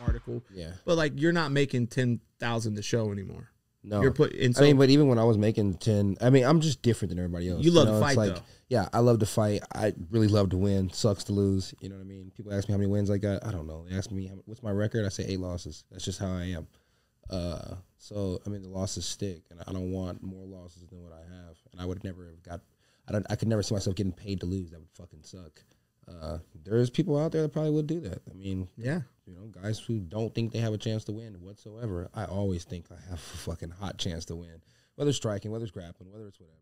article. Yeah. But like you're not making ten thousand the show anymore. No. You're put and I mean, but even when I was making ten, I mean, I'm just different than everybody else. You love to it's fight, like, though. Yeah, I love to fight. I really love to win. Sucks to lose. You know what I mean? People ask me how many wins I got. I don't know. They ask me how, what's my record. I say eight losses. That's just how I am. Uh, so I mean, the losses stick, and I don't want more losses than what I have. And I would never have got. I don't. I could never see myself getting paid to lose. That would fucking suck. Uh, there's people out there that probably would do that. I mean, yeah. you know, guys who don't think they have a chance to win whatsoever. I always think I have a fucking hot chance to win, whether it's striking, whether it's grappling, whether it's whatever.